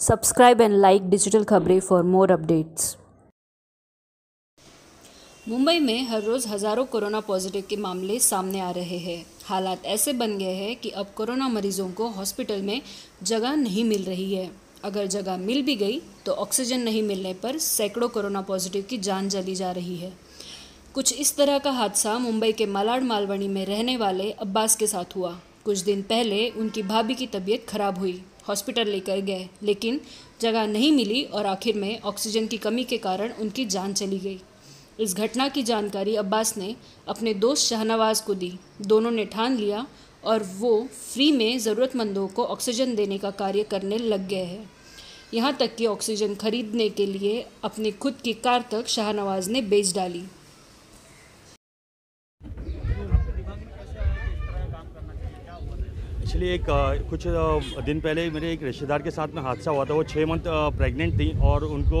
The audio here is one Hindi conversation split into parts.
Subscribe एंड लाइक डिजिटल खबरें फॉर मोर अपडेट्स मुंबई में हर रोज़ हज़ारों कोरोना पॉजिटिव के मामले सामने आ रहे हैं। हालात ऐसे बन गए हैं कि अब कोरोना मरीजों को हॉस्पिटल में जगह नहीं मिल रही है। अगर जगह मिल भी गई तो ऑक्सीजन नहीं मिलने पर सैकड़ों कोरोना पॉजिटिव की जान जली जा रही है। कुछ इस तरह का हादसा मुंबई के मलाड मालवणी में रहने वाले अब्बास के साथ हुआ। कुछ दिन पहले उनकी भाभी की तबीयत खराब हुई। हॉस्पिटल लेकर गए, लेकिन जगह नहीं मिली और आखिर में ऑक्सीजन की कमी के कारण उनकी जान चली गई। इस घटना की जानकारी अब्बास ने अपने दोस्त शाहनवाज को दी। दोनों ने ठान लिया और वो फ्री में ज़रूरतमंदों को ऑक्सीजन देने का कार्य करने लग गए हैं। यहाँ तक कि ऑक्सीजन खरीदने के लिए अपनी खुद की कार तक शाहनवाज ने बेच डाली। एक्चुअली एक कुछ दिन पहले मेरे एक रिश्तेदार के साथ में हादसा हुआ था। वो छः मंथ प्रेग्नेंट थी और उनको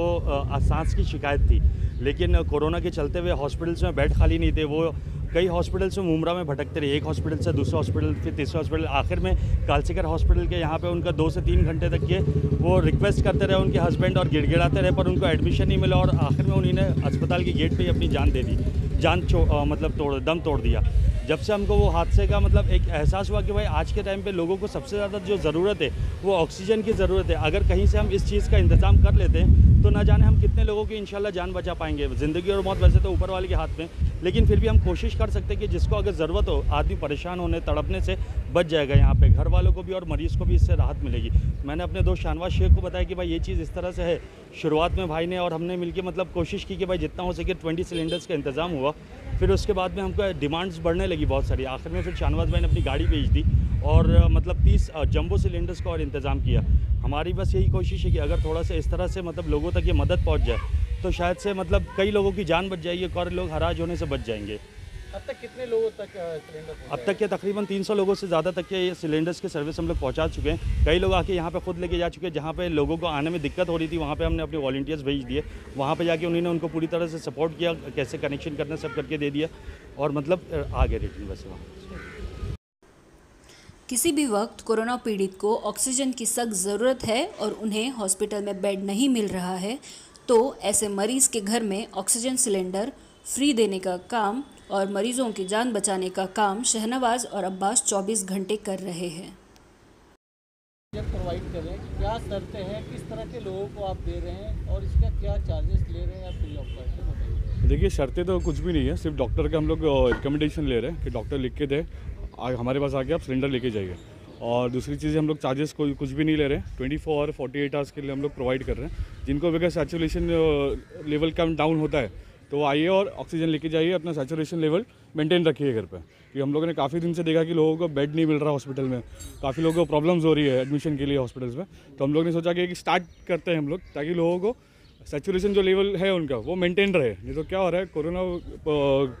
सांस की शिकायत थी। लेकिन कोरोना के चलते हुए हॉस्पिटल्स में बेड खाली नहीं थे। वो कई हॉस्पिटल्स में मुमरा में भटकते रहे। एक हॉस्पिटल से दूसरे हॉस्पिटल फिर तीसरे हॉस्पिटल आखिर में कालसीकर हॉस्पिटल के यहाँ पे उनका दो से तीन घंटे तक के वो रिक्वेस्ट करते रहे उनके हस्बैंड और गिड़गिड़ाते रहे, पर उनको एडमिशन नहीं मिला और आखिर में उन्होंने अस्पताल के गेट पर ही अपनी जान दे दी। जान मतलब तोड़, दम तोड़ दिया। जब से हमको वो हादसे का मतलब एक एहसास हुआ कि भाई आज के टाइम पे लोगों को सबसे ज़्यादा जो ज़रूरत है, वो ऑक्सीजन की ज़रूरत है। अगर कहीं से हम इस चीज़ का इंतज़ाम कर लेते हैं तो ना जाने हम कितने लोगों की इंशाल्लाह जान बचा पाएँगे। ज़िंदगी और मौत वैसे तो ऊपर वाले के हाथ में, लेकिन फिर भी हम कोशिश कर सकते हैं कि जिसको अगर ज़रूरत हो, आदमी परेशान होने, तड़पने से बच जाएगा यहाँ पे। घर वालों को भी और मरीज़ को भी इससे राहत मिलेगी। मैंने अपने दोस्त शानवाज शेख को बताया कि भाई ये चीज़ इस तरह से है, शुरुआत में भाई ने और हमने मिलकर मतलब कोशिश की कि भाई जितना हो सके ट्वेंटी सिलेंडर्स का इंतज़ाम हुआ। फिर उसके बाद में हमको डिमांड्स बढ़ने लगी बहुत सारी। आखिर में फिर शानवाज भाई ने अपनी गाड़ी भेज दी और मतलब तीस जंबो सिलेंडर्स का और इंतज़ाम किया। हमारी बस यही कोशिश है कि अगर थोड़ा सा इस तरह से मतलब लोगों तक ये मदद पहुँच जाए तो शायद से मतलब कई लोगों की जान बच जाएगी और लोग हराज होने से बच जाएँगे। अब तक कितने लोगों तक सिलेंडर अब तक के तकरीबन 300 लोगों से ज़्यादा तक के ये सिलेंडर्स की सर्विस हम लोग पहुँचा चुके हैं। कई लोग आके यहाँ पे खुद लेके जा चुके हैं जहाँ पे लोगों को आने में दिक्कत हो रही थी वहाँ पे हमने अपने वॉल्टियर्स भेज दिए। वहाँ पे जाके उन्होंने उनको पूरी तरह से सपोर्ट किया कैसे कनेक्शन करना सब करके दे दिया और मतलब आ गए रिटर्न वैसे वहाँ। किसी भी वक्त कोरोना पीड़ित को ऑक्सीजन की सख्त ज़रूरत है और उन्हें हॉस्पिटल में बेड नहीं मिल रहा है तो ऐसे मरीज़ के घर में ऑक्सीजन सिलेंडर फ्री देने का काम और मरीजों की जान बचाने का काम शहनवाज और अब्बास 24 घंटे कर रहे हैं। प्रोवाइड कर रहे हैं क्या शर्तें हैं किस तरह के लोगों को आप दे रहे हैं और इसका क्या चार्जेस ले रहे हैं या फ्री ऑफ़ कॉस्ट देखिए शर्तें तो कुछ भी नहीं है सिर्फ़ डॉक्टर का हम लोग रिकमेंडेशन ले रहे हैं कि डॉक्टर लिख के दे। आ- हमारे पास आके आप सिलेंडर लेके जाइए। और दूसरी चीज़, हम लोग चार्जेस कोई, कुछ भी नहीं ले रहे हैं। Twenty four forty eight hours के लिए हम लोग प्रोवाइड कर रहे हैं। जिनको अगर सैचुरेशन लेवल कम डाउन होता है तो आइए और ऑक्सीजन लेके जाइए, अपना सैचुरेशन लेवल मेंटेन रखिए घर पे। क्योंकि हम लोगों ने काफ़ी दिन से देखा कि लोगों को बेड नहीं मिल रहा हॉस्पिटल में। काफ़ी लोगों को प्रॉब्लम्स हो रही है एडमिशन के लिए हॉस्पिटल्स में। तो हम लोग ने सोचा कि स्टार्ट करते हैं हम लोग, ताकि लोगों को सेचुरेशन जो लेवल है उनका, वो मेंटेन रहे। नहीं तो क्या हो रहा है, कोरोना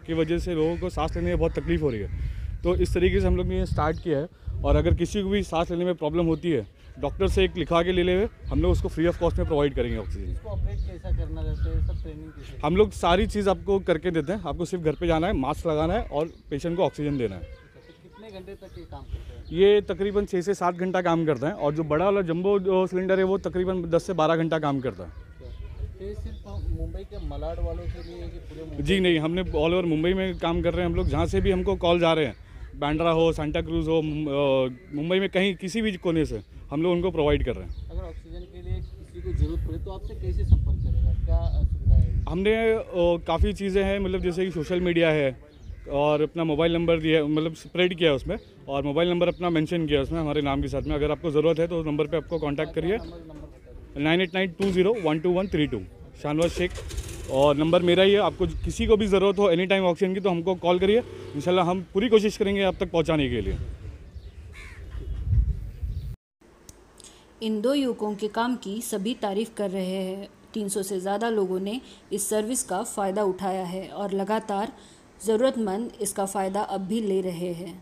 की वजह से लोगों को सांस लेने में बहुत तकलीफ़ हो रही है। तो इस तरीके से हम लोग ने ये स्टार्ट किया है। और अगर किसी को भी सांस लेने में प्रॉब्लम होती है डॉक्टर से एक लिखा के ले ले हम लोग उसको फ्री ऑफ़ कॉस्ट में प्रोवाइड करेंगे ऑक्सीजन कैसा करना रहता है? सब ट्रेनिंग हम लोग सारी चीज़ आपको करके देते हैं। आपको सिर्फ़ घर पे जाना है मास्क लगाना है और पेशेंट को ऑक्सीजन देना है। तो कितने घंटे तक ये काम करते हैं? ये तकरीबन छः से सात घंटा काम करता है और जो बड़ा वाला जम्बो जो सिलेंडर है वो तकरीबन दस से बारह घंटा काम करता है। तो सिर्फ़ हम मुंबई के मलाड वालों से पूरे जी नहीं हमने ऑल ओवर मुंबई में काम कर रहे हैं हम लोग। जहाँ से भी हमको कॉल जा रहे हैं बैंड्रा हो सांता क्रूज हो मुंबई में कहीं किसी भी कोने से हम लोग उनको प्रोवाइड कर रहे हैं। अगर ऑक्सीजन के लिए किसी को ज़रूरत पड़े तो आपसे कैसे संपर्क करेगा? क्या सुविधा है? हमने काफ़ी चीज़ें हैं मतलब जैसे कि सोशल मीडिया है और अपना मोबाइल नंबर दिया है, मतलब स्प्रेड किया है उसमें और मोबाइल नंबर अपना मेंशन किया उसमें हमारे नाम के साथ में। अगर आपको ज़रूरत है तो उस नंबर पे आपको कांटेक्ट करिए। Nine eight nine two zero one two one three two. Shahnawaz Shaikh. और नंबर मेरा ही है आपको किसी को भी ज़रूरत हो एनी टाइम ऑक्सीजन की तो हमको कॉल करिए। इंशाल्लाह हम पूरी कोशिश करेंगे आप तक पहुँचाने के लिए। इन दो युवकों के काम की सभी तारीफ़ कर रहे हैं। 300 से ज़्यादा लोगों ने इस सर्विस का फ़ायदा उठाया है और लगातार ज़रूरतमंद इसका फ़ायदा अब भी ले रहे हैं।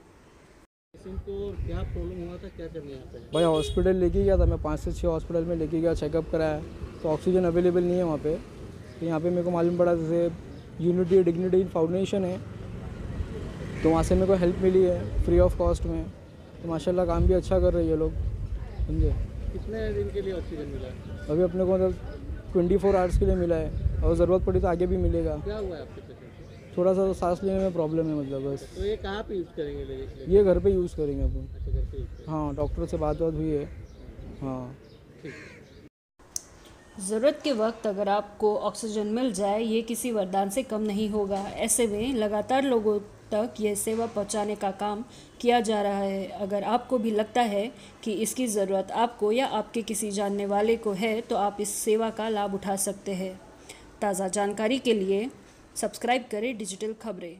क्या प्रॉब्लम हुआ था? क्या करने भाई हॉस्पिटल लेके गया था मैं पाँच से छः हॉस्पिटल में लेके गया चेकअप कराया। तो ऑक्सीजन अवेलेबल नहीं है वहाँ पे। तो यहाँ पे मेरे को मालूम पड़ा जैसे यूनिटी डिग्निटी फाउंडेशन है। तो वहाँ से मेरे को हेल्प मिली है फ्री ऑफ़ कॉस्ट में। तो माशाल्लाह काम भी अच्छा कर रही है लोग समझे? कितने दिन के लिए ऑक्सीजन मिला है? अभी अपने को मतलब ट्वेंटी फोर आवर्स के लिए मिला है। और ज़रूरत पड़ी तो आगे भी मिलेगा। क्या हुआ है आपके थोड़ा सा सांस लेने में प्रॉब्लम है मतलब बस। तो ये कहाँ पे यूज़ करेंगे ले, ले, ये घर पे यूज़ करेंगे अपन अच्छा हाँ डॉक्टर से बात बात हुई है। हाँ। ज़रूरत के वक्त अगर आपको ऑक्सीजन मिल जाए, ये किसी वरदान से कम नहीं होगा। ऐसे में लगातार लोगों तक यह सेवा पहुँचाने का काम किया जा रहा है। अगर आपको भी लगता है कि इसकी ज़रूरत आपको या आपके किसी जानने वाले को है तो आप इस सेवा का लाभ उठा सकते हैं। ताज़ा जानकारी के लिए सब्सक्राइब करें डिजिटल खबरें।